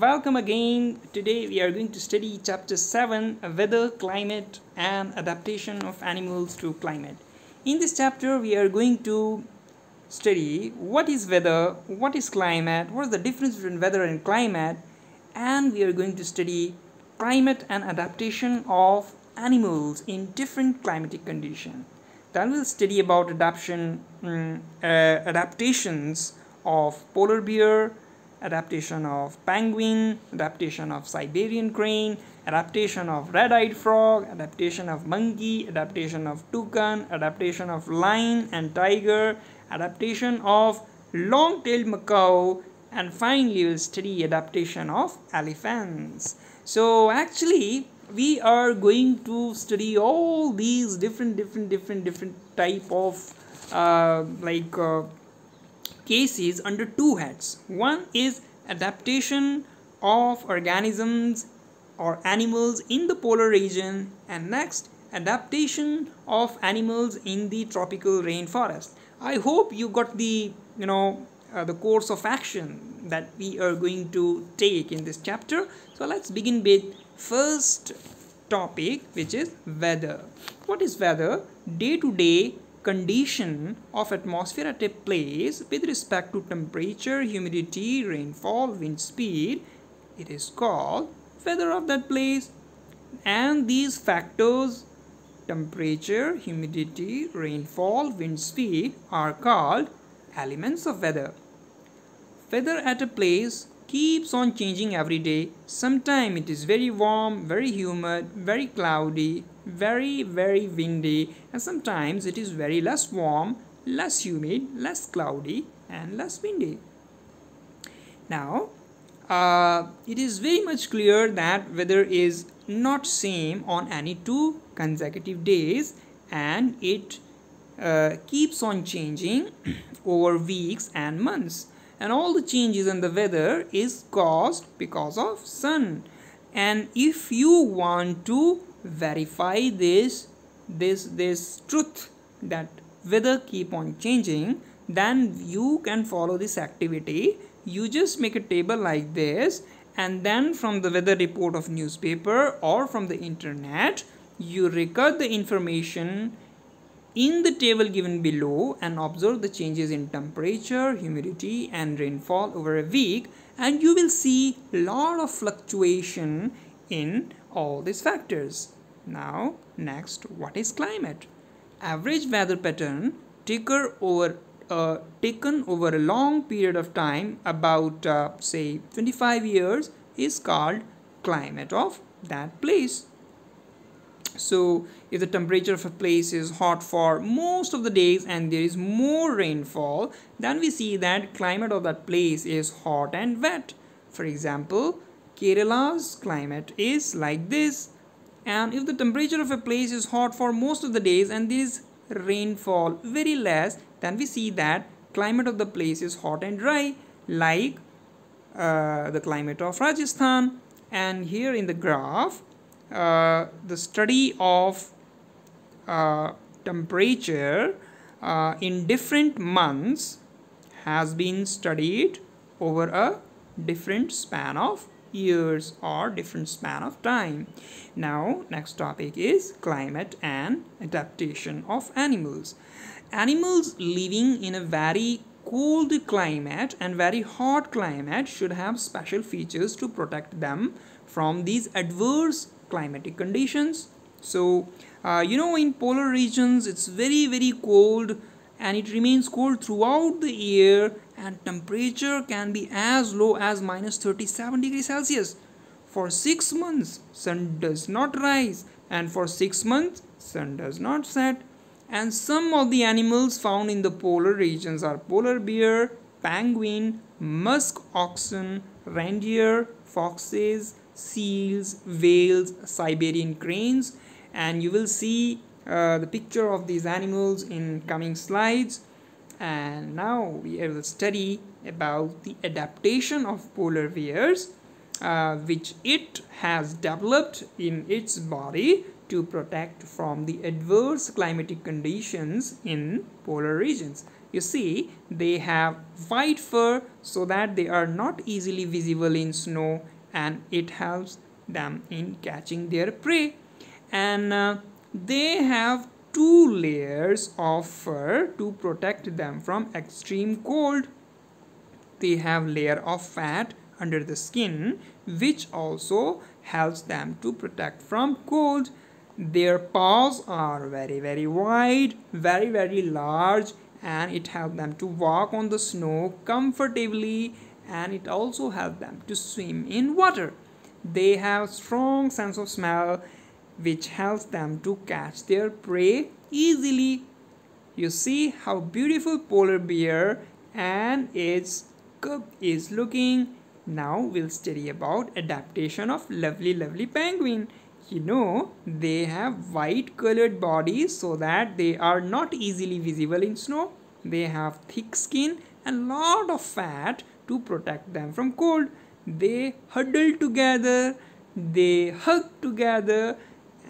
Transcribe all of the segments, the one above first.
welcome again. Today we are going to study chapter 7 weather climate and adaptation of animals to climate. In this chapter we are going to study what is weather what is climate what is the difference between weather and climate and we are going to study climate and adaptation of animals in different climatic conditions then we'll study about adaptation um, uh, adaptations of polar bear adaptation of penguin, adaptation of Siberian crane, adaptation of red-eyed frog, adaptation of monkey, adaptation of toucan, adaptation of lion and tiger, adaptation of long-tailed macaw, and finally we'll study adaptation of elephants. So actually we are going to study all these different different different different type of uh, like uh, cases under two heads. One is adaptation of organisms or animals in the polar region and next adaptation of animals in the tropical rainforest. I hope you got the you know uh, the course of action that we are going to take in this chapter. So let's begin with first topic which is weather. What is weather? Day to day condition of atmosphere at a place with respect to temperature, humidity, rainfall, wind speed, it is called weather of that place. And these factors, temperature, humidity, rainfall, wind speed are called elements of weather. Weather at a place keeps on changing every day. Sometimes it is very warm, very humid, very cloudy, very very windy and sometimes it is very less warm less humid less cloudy and less windy now uh, it is very much clear that weather is not same on any two consecutive days and it uh, keeps on changing over weeks and months and all the changes in the weather is caused because of sun. And if you want to verify this this this truth that weather keep on changing then you can follow this activity. You just make a table like this and then from the weather report of newspaper or from the internet you record the information in the table given below and observe the changes in temperature humidity and rainfall over a week and you will see a lot of fluctuation in all these factors now, next, what is climate? Average weather pattern taken over uh, taken over a long period of time, about uh, say 25 years, is called climate of that place. So, if the temperature of a place is hot for most of the days and there is more rainfall, then we see that climate of that place is hot and wet. For example, Kerala's climate is like this and if the temperature of a place is hot for most of the days and there is rainfall very less then we see that climate of the place is hot and dry like uh, the climate of Rajasthan and here in the graph uh, the study of uh, temperature uh, in different months has been studied over a different span of years or different span of time. Now next topic is climate and adaptation of animals. Animals living in a very cold climate and very hot climate should have special features to protect them from these adverse climatic conditions. So uh, you know in polar regions it's very very cold and it remains cold throughout the year and temperature can be as low as minus 37 degrees Celsius. For 6 months sun does not rise and for 6 months sun does not set. And some of the animals found in the polar regions are polar bear, penguin, musk oxen, reindeer, foxes, seals, whales, Siberian cranes and you will see uh, the picture of these animals in coming slides and now we will study about the adaptation of polar bears uh, which it has developed in its body to protect from the adverse climatic conditions in polar regions. you see they have white fur so that they are not easily visible in snow and it helps them in catching their prey. And uh, they have two layers of fur to protect them from extreme cold. They have layer of fat under the skin which also helps them to protect from cold. Their paws are very very wide very very large and it helps them to walk on the snow comfortably and it also helps them to swim in water. They have strong sense of smell which helps them to catch their prey easily. You see how beautiful polar bear and its cub is looking. Now we'll study about adaptation of lovely lovely penguin. You know they have white colored bodies so that they are not easily visible in snow. They have thick skin and lot of fat to protect them from cold. They huddle together they hug together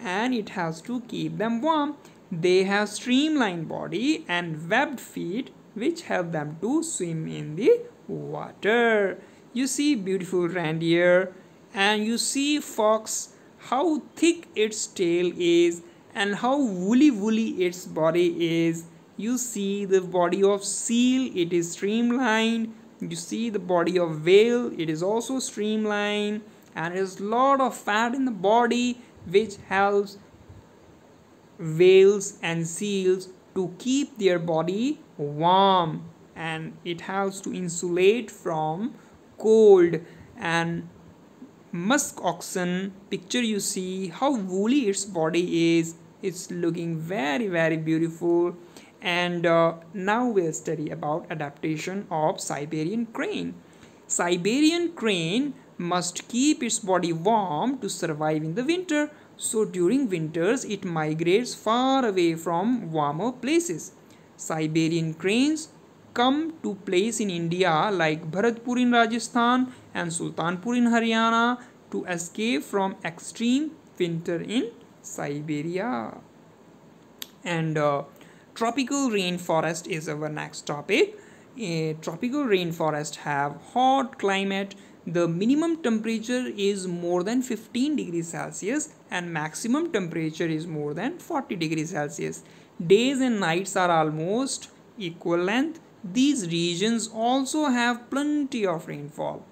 and it has to keep them warm. They have streamlined body and webbed feet which help them to swim in the water. You see beautiful reindeer and you see fox how thick its tail is and how woolly woolly its body is. You see the body of seal it is streamlined you see the body of whale. It is also streamlined and there's a lot of fat in the body which helps whales and seals to keep their body warm. And it helps to insulate from cold and musk oxen. Picture you see how woolly its body is. It's looking very very beautiful and uh, now we'll study about adaptation of Siberian crane. Siberian crane must keep its body warm to survive in the winter so during winters it migrates far away from warmer places. Siberian cranes come to place in India like Bharatpur in Rajasthan and Sultanpur in Haryana to escape from extreme winter in Siberia. And uh, tropical rainforest is our next topic. A tropical rainforest have hot climate. The minimum temperature is more than 15 degrees celsius and maximum temperature is more than 40 degrees celsius. Days and nights are almost equal length. These regions also have plenty of rainfall.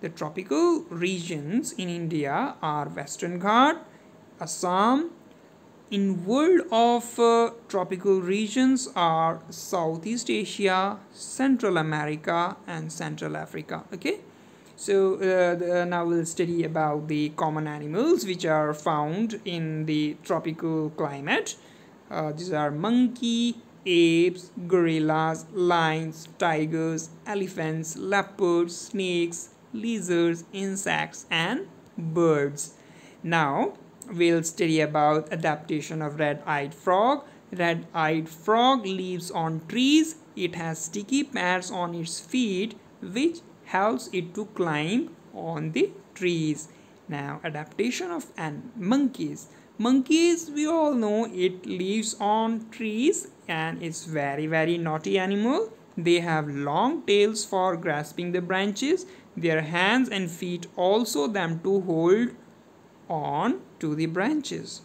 The tropical regions in india are western ghat assam in world of uh, tropical regions are southeast asia central america and central africa okay? So uh, the, now we'll study about the common animals which are found in the tropical climate. Uh, these are monkey apes gorillas lions tigers elephants leopards snakes lizards insects and birds. Now we'll study about adaptation of red-eyed frog. Red-eyed frog lives on trees. It has sticky pads on its feet which helps it to climb on the trees. Now adaptation of and monkeys. Monkeys we all know it lives on trees and it's very very naughty animal. They have long tails for grasping the branches. Their hands and feet also them to hold on to the branches.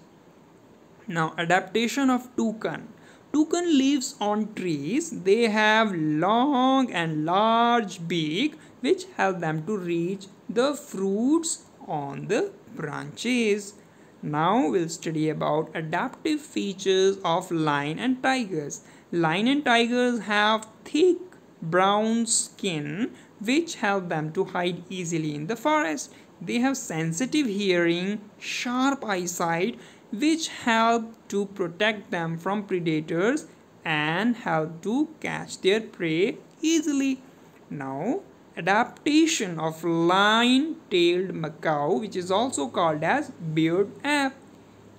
Now adaptation of toucan. Toucan lives on trees. They have long and large beak which help them to reach the fruits on the branches. Now we'll study about adaptive features of lion and tigers. Lion and tigers have thick brown skin which help them to hide easily in the forest. They have sensitive hearing, sharp eyesight which help to protect them from predators and help to catch their prey easily. Now, adaptation of lion-tailed macaw which is also called as beard ape.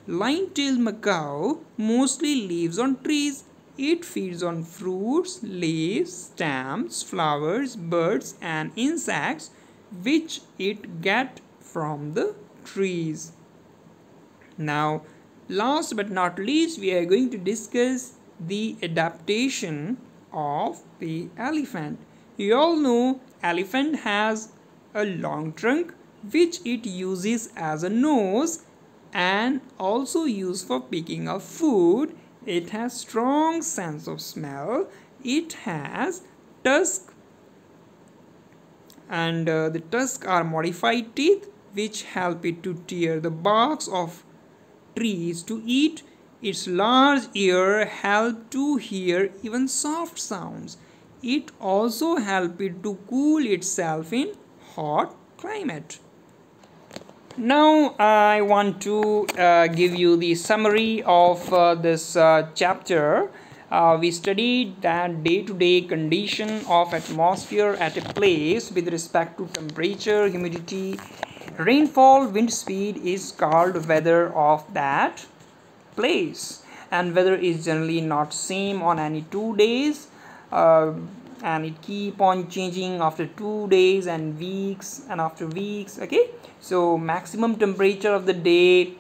Lion-tailed macaw mostly lives on trees. It feeds on fruits, leaves, stems, flowers, birds and insects which it get from the trees. Now last but not least we are going to discuss the adaptation of the elephant. You all know elephant has a long trunk which it uses as a nose and also used for picking up food. It has strong sense of smell. It has tusk and uh, the tusks are modified teeth which help it to tear the barks of trees to eat. Its large ear help to hear even soft sounds. It also help it to cool itself in hot climate. Now I want to uh, give you the summary of uh, this uh, chapter. Uh, we studied that day-to-day -day condition of atmosphere at a place with respect to temperature, humidity, rainfall, wind speed is called weather of that place. And weather is generally not same on any two days. Uh, and it keep on changing after two days and weeks and after weeks okay? So maximum temperature of the day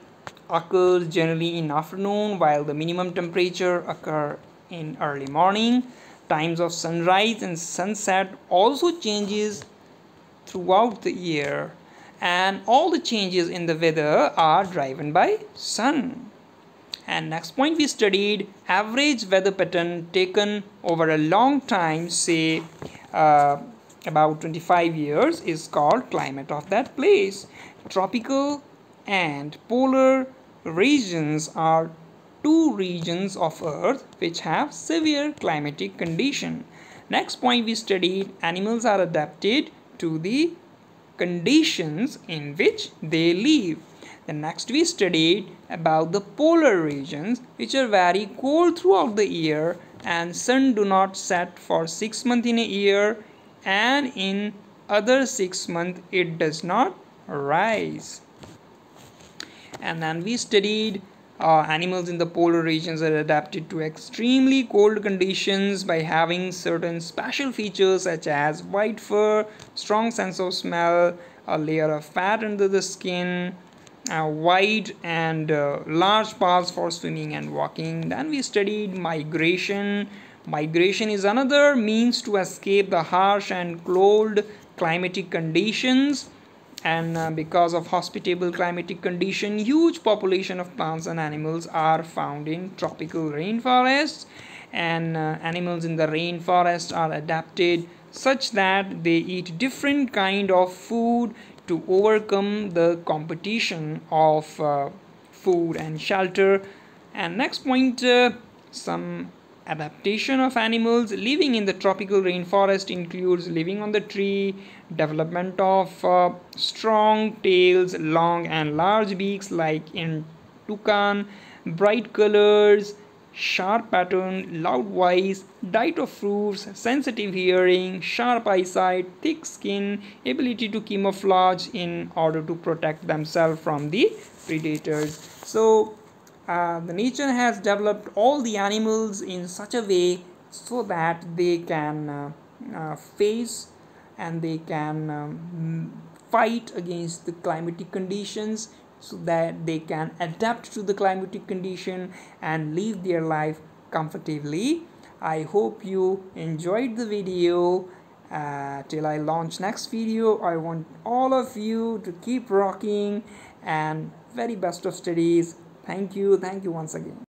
occurs generally in afternoon while the minimum temperature occur in early morning times of sunrise and sunset also changes throughout the year. And all the changes in the weather are driven by sun. And next point we studied average weather pattern taken over a long time say uh, about 25 years is called climate of that place. Tropical and polar regions are two regions of earth which have severe climatic condition next point we studied animals are adapted to the conditions in which they live then next we studied about the polar regions which are very cold throughout the year and sun do not set for 6 months in a year and in other 6 months it does not rise. And then we studied uh, animals in the polar regions are adapted to extremely cold conditions by having certain special features such as white fur, strong sense of smell, a layer of fat under the skin, uh, wide and uh, large paths for swimming and walking. Then we studied migration. Migration is another means to escape the harsh and cold climatic conditions and uh, because of hospitable climatic condition huge population of plants and animals are found in tropical rainforests. And uh, animals in the rainforest are adapted such that they eat different kind of food to overcome the competition of uh, food and shelter. And next point uh, some adaptation of animals living in the tropical rainforest includes living on the tree development of uh, strong tails long and large beaks like in toucan bright colors sharp pattern, loud voice, diet of fruits, sensitive hearing, sharp eyesight, thick skin, ability to camouflage in order to protect themselves from the predators. So uh, the nature has developed all the animals in such a way so that they can uh, uh, face and they can um, fight against the climatic conditions so that they can adapt to the climatic condition and live their life comfortably. I hope you enjoyed the video. Uh, till i launch next video i want all of you to keep rocking and very best of studies. Thank you. Thank you once again